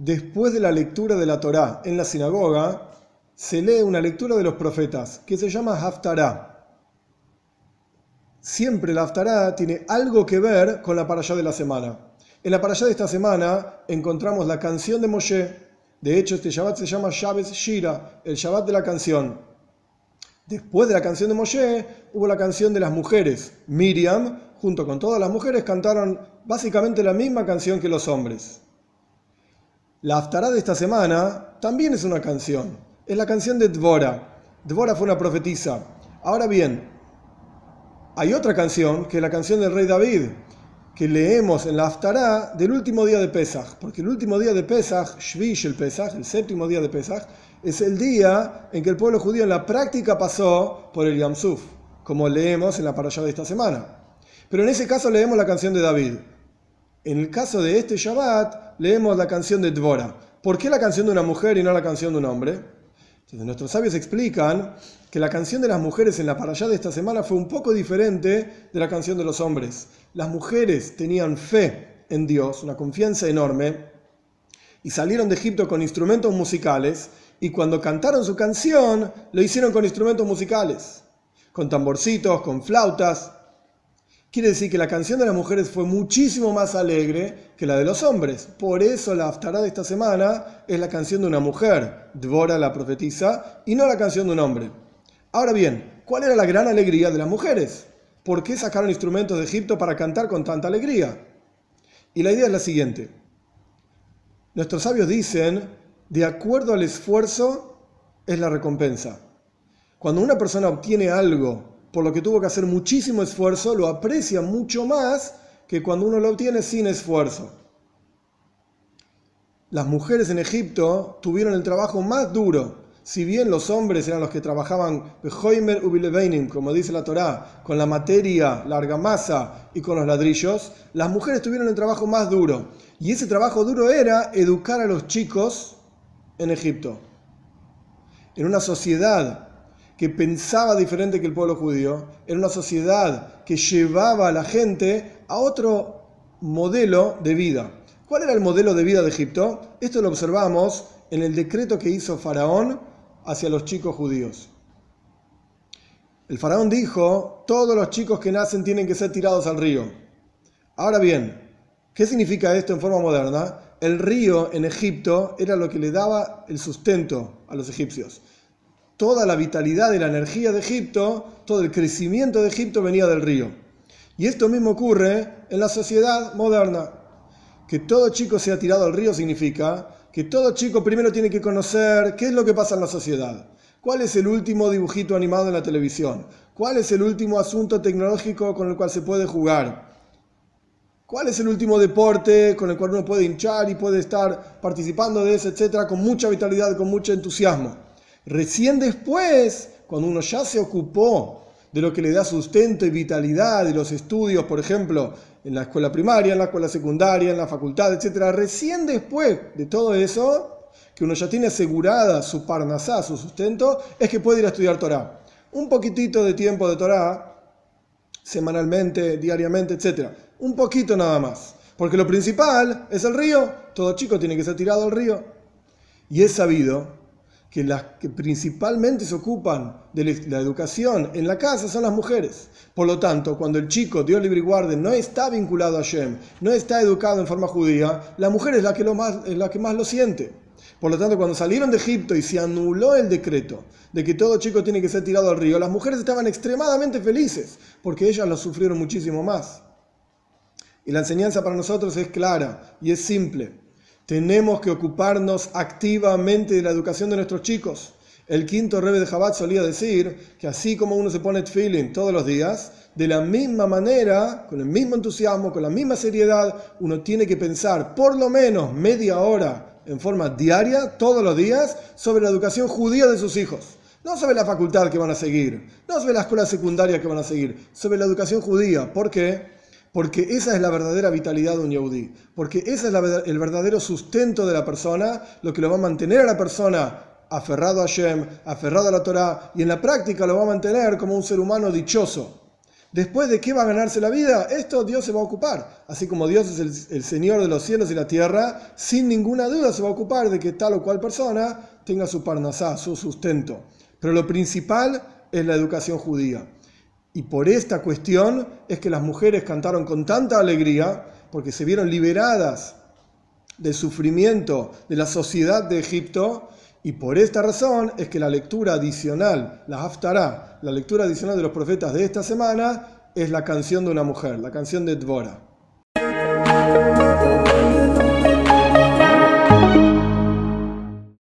después de la lectura de la Torá en la sinagoga, se lee una lectura de los profetas que se llama Haftarah. Siempre la Haftarah tiene algo que ver con la parashá de la semana. En la parashá de esta semana encontramos la canción de Moshe. De hecho, este Shabbat se llama Shabbat Shira, el Shabbat de la canción. Después de la canción de Moshe, hubo la canción de las mujeres. Miriam, junto con todas las mujeres, cantaron básicamente la misma canción que los hombres. La Haftarah de esta semana también es una canción. Es la canción de Dvora. Dvora fue una profetisa. Ahora bien, hay otra canción, que es la canción del rey David, que leemos en la Haftarah del último día de Pesach. Porque el último día de Pesach, Shvish el Pesach, el séptimo día de Pesach, es el día en que el pueblo judío en la práctica pasó por el Yamsuf, como leemos en la parashá de esta semana. Pero en ese caso leemos la canción de David. En el caso de este Shabbat, leemos la canción de Dvora. ¿Por qué la canción de una mujer y no la canción de un hombre? Nuestros sabios explican que la canción de las mujeres en la parashá de esta semana fue un poco diferente de la canción de los hombres. Las mujeres tenían fe en Dios, una confianza enorme, y salieron de Egipto con instrumentos musicales, y cuando cantaron su canción, lo hicieron con instrumentos musicales, con tamborcitos, con flautas. Quiere decir que la canción de las mujeres fue muchísimo más alegre que la de los hombres. Por eso la Haftarah de esta semana es la canción de una mujer, Dvora la profetisa, y no la canción de un hombre. Ahora bien, ¿cuál era la gran alegría de las mujeres? ¿Por qué sacaron instrumentos de Egipto para cantar con tanta alegría? Y la idea es la siguiente. Nuestros sabios dicen, de acuerdo al esfuerzo es la recompensa. Cuando una persona obtiene algo por lo que tuvo que hacer muchísimo esfuerzo, lo aprecia mucho más que cuando uno lo obtiene sin esfuerzo. Las mujeres en Egipto tuvieron el trabajo más duro. Si bien los hombres eran los que trabajaban como dice la Torá, con la materia, la argamasa y con los ladrillos, las mujeres tuvieron el trabajo más duro. Y ese trabajo duro era educar a los chicos en Egipto. En una sociedad que pensaba diferente que el pueblo judío, era una sociedad que llevaba a la gente a otro modelo de vida. ¿Cuál era el modelo de vida de Egipto? Esto lo observamos en el decreto que hizo Faraón hacia los chicos judíos. El faraón dijo, todos los chicos que nacen tienen que ser tirados al río. Ahora bien, ¿qué significa esto en forma moderna? El río en Egipto era lo que le daba el sustento a los egipcios toda la vitalidad y la energía de Egipto, todo el crecimiento de Egipto venía del río. Y esto mismo ocurre en la sociedad moderna. Que todo chico sea tirado al río significa que todo chico primero tiene que conocer qué es lo que pasa en la sociedad. ¿Cuál es el último dibujito animado en la televisión? ¿Cuál es el último asunto tecnológico con el cual se puede jugar? ¿Cuál es el último deporte con el cual uno puede hinchar y puede estar participando de eso, etcétera, con mucha vitalidad, con mucho entusiasmo? Recién después, cuando uno ya se ocupó de lo que le da sustento y vitalidad de los estudios, por ejemplo, en la escuela primaria, en la escuela secundaria, en la facultad, etc., recién después de todo eso, que uno ya tiene asegurada su parnasá, su sustento, es que puede ir a estudiar Torah. Un poquitito de tiempo de Torah, semanalmente, diariamente, etc. Un poquito nada más. Porque lo principal es el río. Todo chico tiene que ser tirado al río. Y es sabido que las que principalmente se ocupan de la educación en la casa son las mujeres. Por lo tanto, cuando el chico, Dios libre y no está vinculado a Shem, no está educado en forma judía, la mujer es la que más lo siente. Por lo tanto, cuando salieron de Egipto y se anuló el decreto de que todo chico tiene que ser tirado al río, las mujeres estaban extremadamente felices, porque ellas lo sufrieron muchísimo más. Y la enseñanza para nosotros es clara y es simple. Tenemos que ocuparnos activamente de la educación de nuestros chicos. El quinto rebe de Jabat solía decir que así como uno se pone feeling todos los días, de la misma manera, con el mismo entusiasmo, con la misma seriedad, uno tiene que pensar por lo menos media hora en forma diaria, todos los días, sobre la educación judía de sus hijos. No sobre la facultad que van a seguir, no sobre la escuela secundaria que van a seguir, sobre la educación judía. ¿Por qué? Porque esa es la verdadera vitalidad de un Yehudi, porque ese es el verdadero sustento de la persona, lo que lo va a mantener a la persona aferrado a Shem, aferrado a la Torah, y en la práctica lo va a mantener como un ser humano dichoso. Después de qué va a ganarse la vida, esto Dios se va a ocupar. Así como Dios es el, el, Señor de los cielos y la tierra, sin ninguna duda se va a ocupar de que tal o cual persona tenga su parnasá, su sustento. Pero lo principal es la educación judía. Y por esta cuestión es que las mujeres cantaron con tanta alegría, porque se vieron liberadas del sufrimiento de la sociedad de Egipto, y por esta razón es que la lectura adicional, la Haftarah, la lectura adicional de los profetas de esta semana, es la canción de una mujer, la canción de Dvora.